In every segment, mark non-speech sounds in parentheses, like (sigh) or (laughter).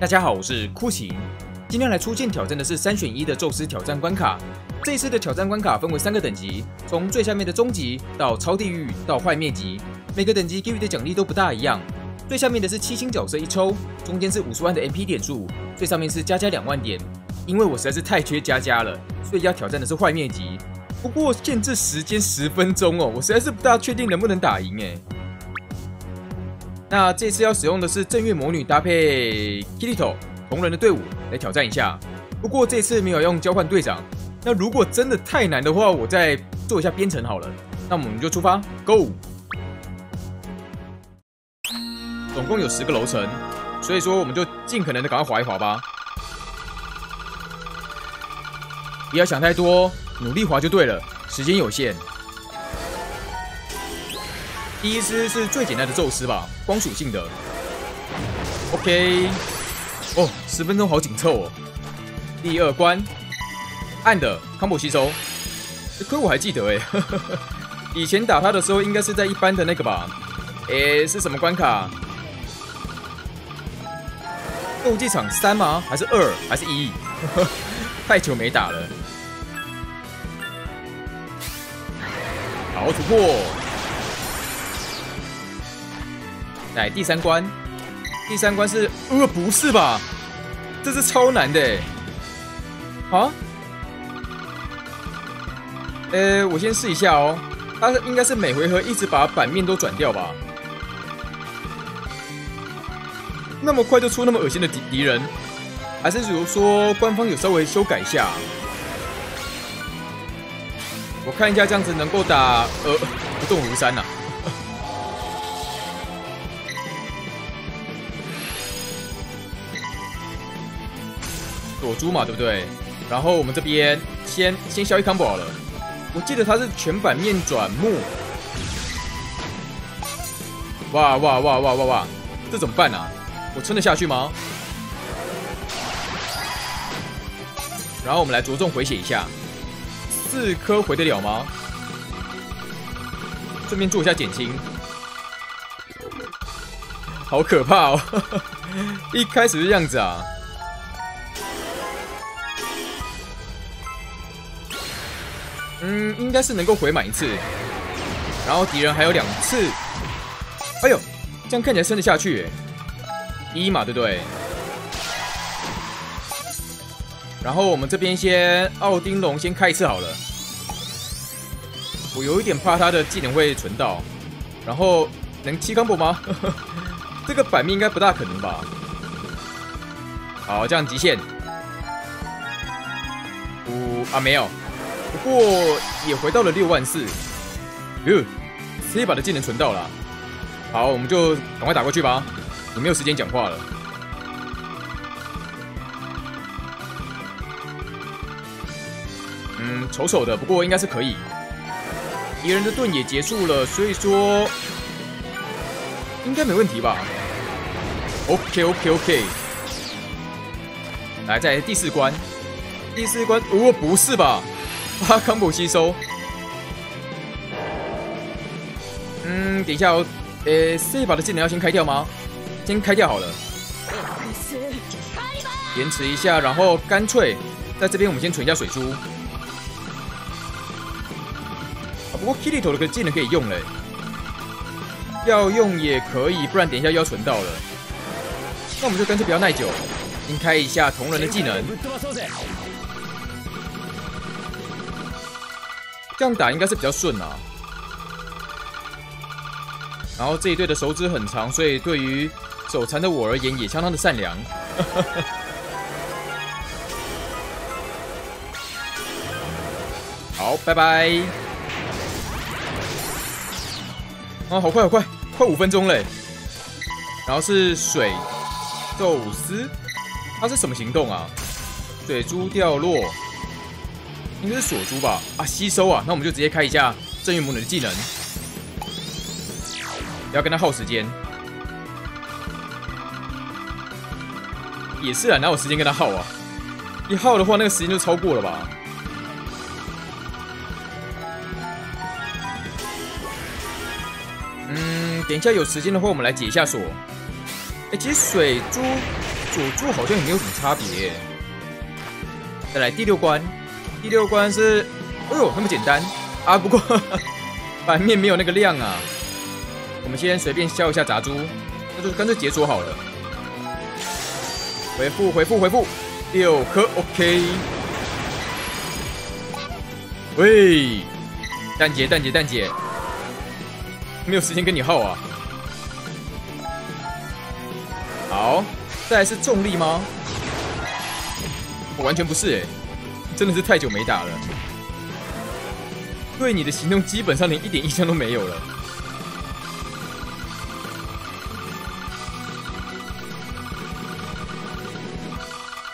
大家好，我是酷奇。今天来出镜挑战的是三选一的宙斯挑战关卡。这一次的挑战关卡分为三个等级，从最下面的终极到超地狱到坏灭级，每个等级给予的奖励都不大一样。最下面的是七星角色一抽，中间是五十万的 MP 点数，最上面是加加两万点。因为我实在是太缺加加了，所以要挑战的是坏灭级。不过限制时间十分钟哦，我实在是不大确定能不能打赢哎。那这次要使用的是正月魔女搭配 Kitty 同人的队伍来挑战一下。不过这次没有用交换队长。那如果真的太难的话，我再做一下编程好了。那我们就出发，Go！总共有十个楼层，所以说我们就尽可能的赶快滑一滑吧。不要想太多，努力滑就对了。时间有限。第一只是最简单的宙斯吧，光属性的。OK，哦，十分钟好紧凑哦。第二关，暗的康普吸收，亏我还记得哎，(laughs) 以前打他的时候应该是在一般的那个吧？哎，是什么关卡？斗技场三吗？还是二？还是一？(laughs) 太久没打了。好突破！来第三关，第三关是呃不是吧？这是超难的啊！呃，我先试一下哦。他应该是每回合一直把版面都转掉吧？那么快就出那么恶心的敌敌人，还是比如说官方有稍微修改一下？我看一下这样子能够打呃不动如山呐。躲猪嘛，对不对？然后我们这边先先消一 combo 了。我记得它是全版面转木。哇哇哇哇哇哇！这怎么办啊？我撑得下去吗？然后我们来着重回血一下，四颗回得了吗？顺便做一下减轻。好可怕哦！一开始是这样子啊。嗯，应该是能够回满一次，然后敌人还有两次。哎呦，这样看起来撑得下去，一嘛，对不对？然后我们这边先奥丁龙先开一次好了。我有一点怕他的技能会存到，然后能七 combo 吗？(laughs) 这个版面应该不大可能吧？好，这样极限。五啊，没有。不过也回到了六万四，哟，这一把的技能存到了。好，我们就赶快打过去吧，也没有时间讲话了。嗯，丑丑的，不过应该是可以。敌人的盾也结束了，所以说应该没问题吧？OK OK OK，来，在第四关，第四关，哦，不是吧？发康普吸收，嗯，等一下哦，呃，这一把的技能要先开掉吗？先开掉好了，延迟一下，然后干脆在这边我们先存一下水珠。啊，不过 Kitty 头的个技能可以用嘞，要用也可以，不然等一下又要存到了。那我们就干脆不要耐久，先开一下同人的技能。这样打应该是比较顺啊。然后这一队的手指很长，所以对于手残的我而言也相当的善良。(laughs) 好，拜拜。啊，好快好快，快五分钟嘞。然后是水宙斯，他是什么行动啊？水珠掉落。应该是锁珠吧？啊，吸收啊！那我们就直接开一下正义魔女的技能，不要跟他耗时间。也是啊，哪有时间跟他耗啊？一耗的话，那个时间就超过了吧？嗯，等一下有时间的话，我们来解一下锁。哎，其实水珠佐助好像也没有什么差别。再来第六关，第六关是，哎呦，那么简单啊！不过 (laughs) 版面没有那个亮啊。我们先随便削一下杂猪，那就干脆解锁好了。回复回复回复，六颗 OK。喂，蛋姐蛋姐蛋姐，没有时间跟你耗啊。好，再来是重力吗？我完全不是哎，真的是太久没打了，对你的行动基本上连一点印象都没有了。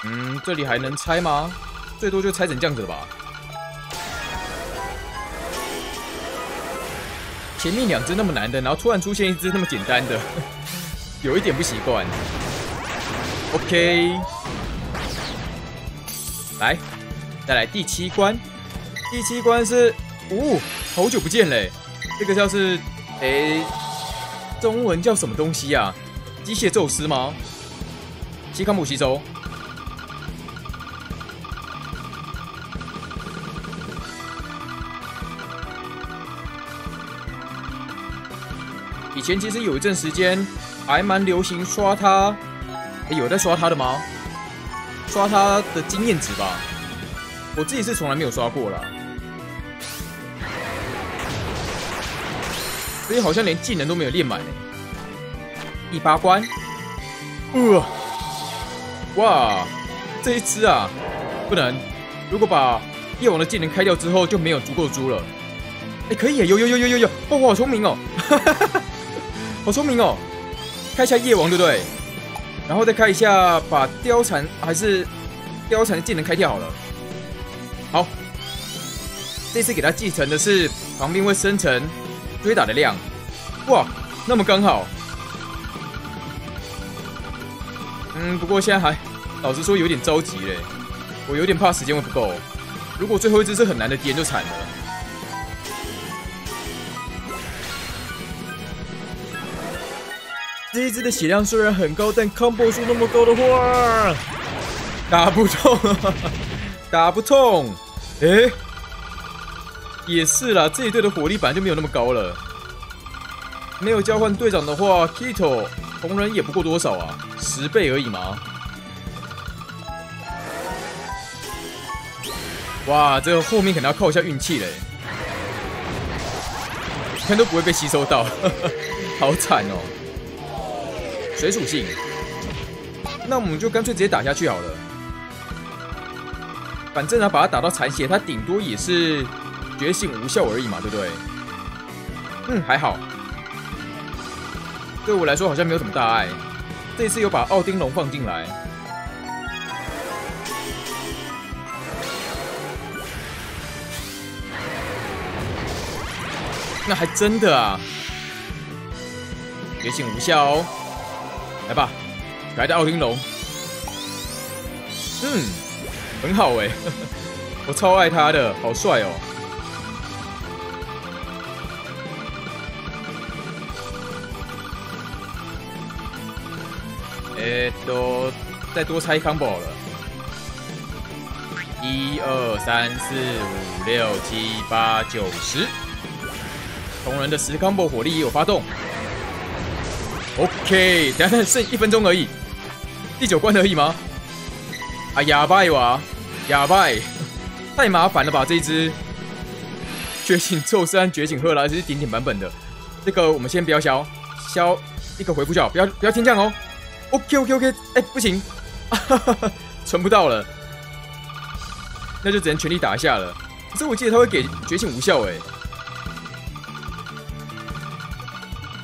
嗯，这里还能拆吗？最多就拆成这样子了吧。前面两只那么难的，然后突然出现一只那么简单的，(laughs) 有一点不习惯。OK，来，再来第七关。第七关是，哦，好久不见嘞！这个叫是，诶，中文叫什么东西啊？机械宙斯吗？西康姆吸收。以前其实有一阵时间还蛮流行刷它，有在刷它的吗？刷它的经验值吧，我自己是从来没有刷过了，所以好像连技能都没有练满。第八关，呃，哇，这一只啊，不能，如果把夜王的技能开掉之后，就没有足够猪了。哎，可以，有有有有有有，哦，我好聪明哦，哈哈哈。好聪明哦！开一下夜王，对不对？然后再开一下，把貂蝉还是貂蝉的技能开掉好了。好，这次给他继承的是旁边会生成追打的量。哇，那么刚好。嗯，不过现在还老实说有点着急嘞，我有点怕时间会不够。如果最后一只是很难的敌人，就惨了。这一只的血量虽然很高，但 combo 数那么高的话，打不中，打不痛。哎，也是啦，这一队的火力本来就没有那么高了。没有交换队长的话，Kito 同人也不过多少啊，十倍而已嘛。哇，这个后面可能要靠一下运气嘞，看都不会被吸收到，(laughs) 好惨哦。水属性，那我们就干脆直接打下去好了。反正啊，把他打到残血，他顶多也是觉醒无效而已嘛，对不对？嗯，还好。对我来说好像没有什么大碍。这次又把奥丁龙放进来，那还真的啊，觉醒无效哦。来吧，来的奥丁龙，嗯，很好哎，(laughs) 我超爱他的，好帅哦。哎，都再多拆 combo 了，一二三四五六七八九十，同人的十 combo 火力也有发动。OK，等下剩一分钟而已，第九关而已吗？啊，哑巴哇，哑巴，太麻烦了吧！这一只觉醒宙斯和觉醒赫拉是顶顶版本的，这个我们先不要消，消一个回复就好，不要不要天降哦。OK OK OK，哎，不行，(laughs) 存不到了，那就只能全力打一下了。可是我记得他会给觉醒无效哎。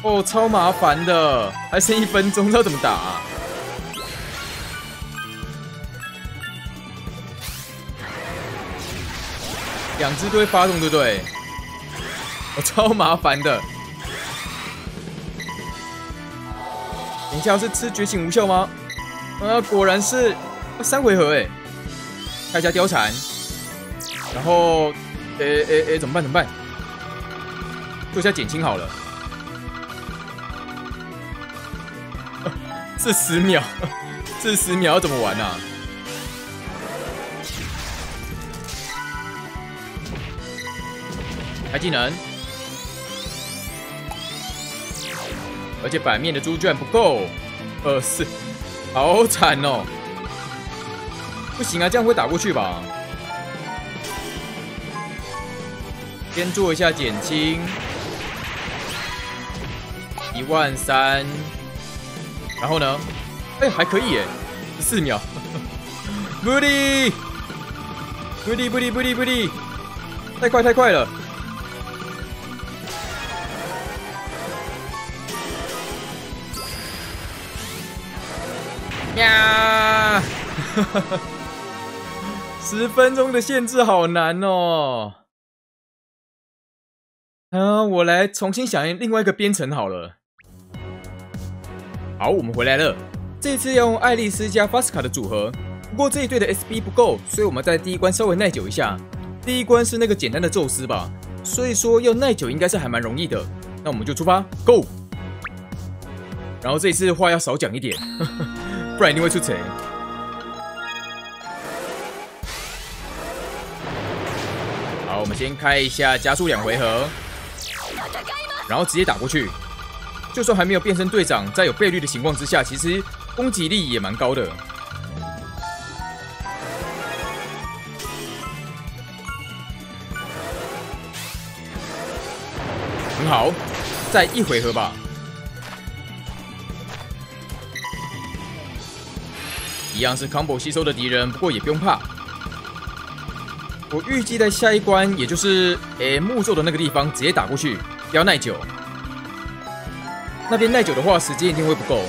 哦，超麻烦的，还剩一分钟，知道怎么打？啊两只都会发动，对不对？我超麻烦的。等一下是吃觉醒无效吗？啊，果然是三回合哎！开一下貂蝉，然后，诶诶诶，怎么办？怎么办？做一下减轻好了。(laughs) 四十秒，(laughs) 四十秒怎么玩啊？技能，而且版面的猪居然不够，二四，好惨哦！不行啊，这样会打过去吧？先做一下减轻，一万三，然后呢？哎，还可以耶，四秒，(laughs) 不离，不离，不离，不离，不离，太快，太快了！呀，(laughs) 十分钟的限制好难哦。啊，我来重新响应另外一个编程好了。好，我们回来了。这次要用爱丽丝加法斯卡的组合，不过这一队的 SB 不够，所以我们在第一关稍微耐久一下。第一关是那个简单的宙斯吧，所以说要耐久应该是还蛮容易的。那我们就出发，Go！然后这一次话要少讲一点，(laughs) 不然一定会出错。好，我们先开一下加速两回合。然后直接打过去，就算还没有变身队长，在有倍率的情况之下，其实攻击力也蛮高的。很好，再一回合吧。一样是 combo 吸收的敌人，不过也不用怕。我预计在下一关，也就是诶木咒的那个地方，直接打过去。要耐久，那边耐久的话，时间一定会不够。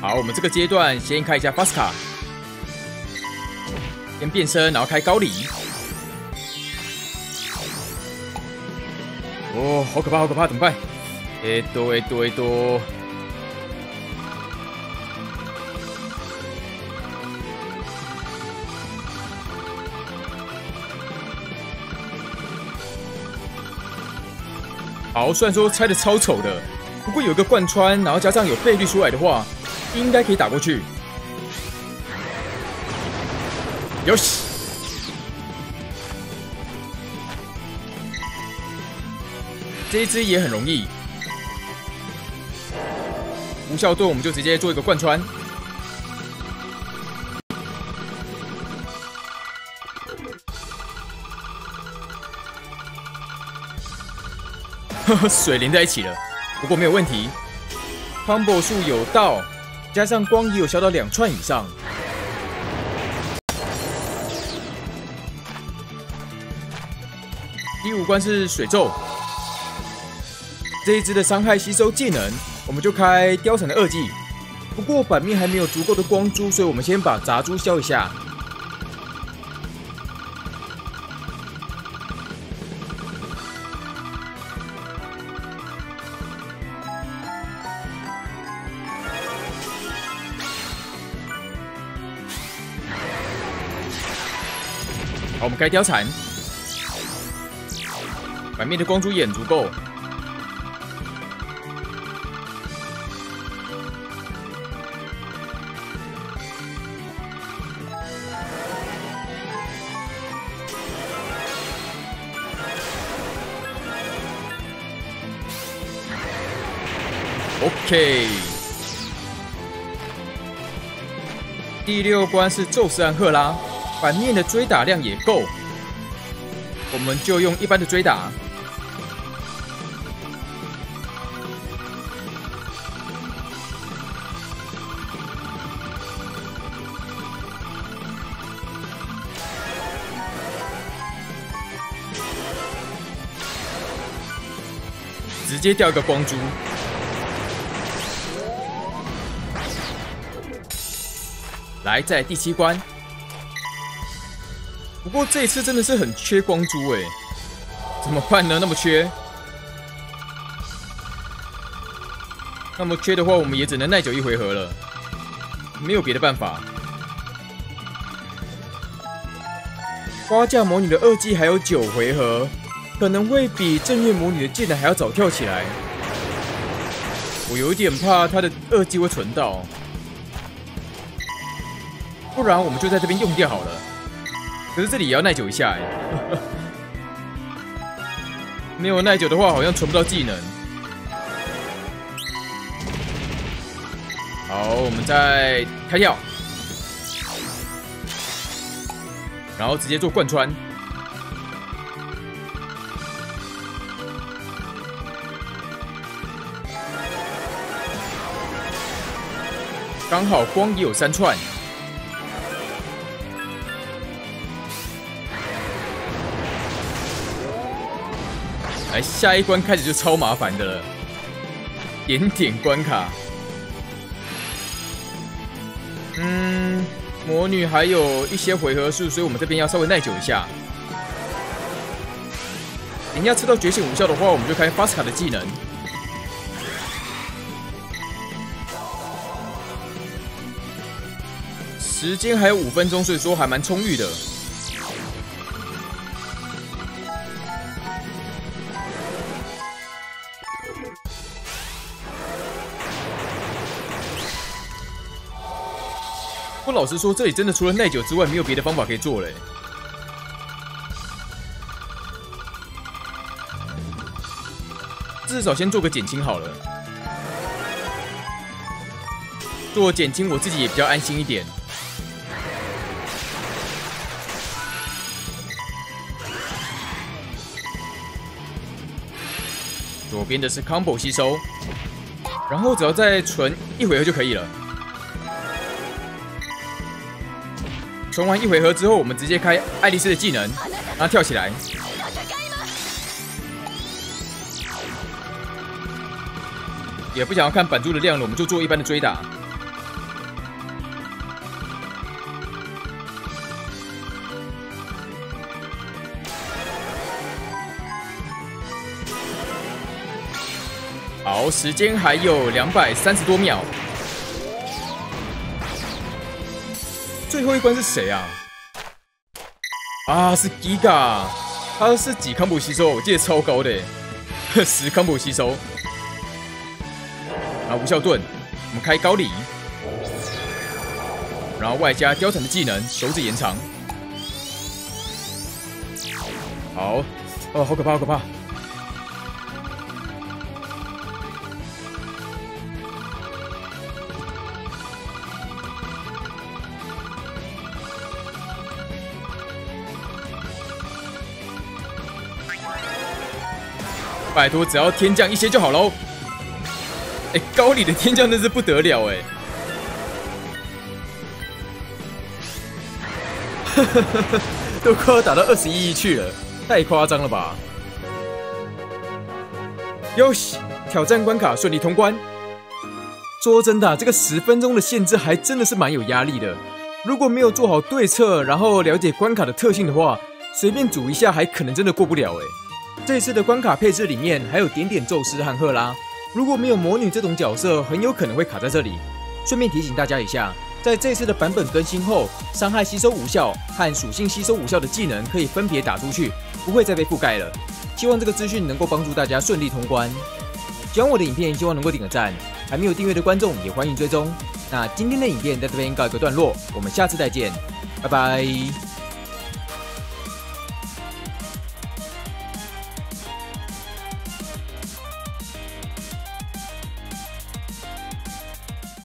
好，我们这个阶段先开一下法斯卡，先变身，然后开高里。哦，好可怕，好可怕，怎么办？哎多哎多哎多。好，虽然说拆的超丑的，不过有一个贯穿，然后加上有倍率出来的话，应该可以打过去。有这一只也很容易。无效盾，我们就直接做一个贯穿。(laughs) 水连在一起了，不过没有问题。Combo 数有到，加上光也有消到两串以上。第五关是水咒，这一只的伤害吸收技能，我们就开貂蝉的二技。不过版面还没有足够的光珠，所以我们先把杂珠消一下。好，我们开貂蝉，版面的光珠也足够。OK，第六关是宙斯和赫拉。反面的追打量也够，我们就用一般的追打，直接掉一个光珠。来，在第七关。不过这一次真的是很缺光珠哎，怎么办呢？那么缺，那么缺的话，我们也只能耐久一回合了，没有别的办法。花嫁魔女的二技还有九回合，可能会比正月魔女的技能还要早跳起来。我有点怕她的二技会存到，不然我们就在这边用掉好了。可是这里也要耐久一下哎，(laughs) 没有耐久的话，好像存不到技能。好，我们再开跳。然后直接做贯穿，刚好光也有三串。来，下一关开始就超麻烦的了，点点关卡。嗯。魔女还有一些回合数，所以我们这边要稍微耐久一下。等下吃到觉醒无效的话，我们就开发卡的技能。时间还有五分钟，所以说还蛮充裕的。老实说，这里真的除了耐久之外，没有别的方法可以做了。至少先做个减轻好了，做减轻我自己也比较安心一点。左边的是 combo 吸收，然后只要再存一回合就可以了。存完一回合之后，我们直接开爱丽丝的技能，让她跳起来。也不想要看板柱的量了，我们就做一般的追打。好，时间还有两百三十多秒。最后一关是谁啊？啊，是 Giga，他是几康普吸收？我记得超高的，(laughs) 十康普吸收。然后，无效盾，我们开高里，然后外加貂蝉的技能，手指延长。好，哦，好可怕，好可怕。拜托，只要天降一些就好喽！哎，高里的天降真是不得了哎！(laughs) 都快要打到二十一亿去了，太夸张了吧！哟西，挑战关卡顺利通关。说真的，这个十分钟的限制还真的是蛮有压力的。如果没有做好对策，然后了解关卡的特性的话，随便组一下还可能真的过不了哎。这次的关卡配置里面还有点点宙斯和赫拉，如果没有魔女这种角色，很有可能会卡在这里。顺便提醒大家一下，在这次的版本更新后，伤害吸收无效和属性吸收无效的技能可以分别打出去，不会再被覆盖了。希望这个资讯能够帮助大家顺利通关。喜欢我的影片，希望能够点个赞。还没有订阅的观众也欢迎追踪。那今天的影片在这边告一个段落，我们下次再见，拜拜。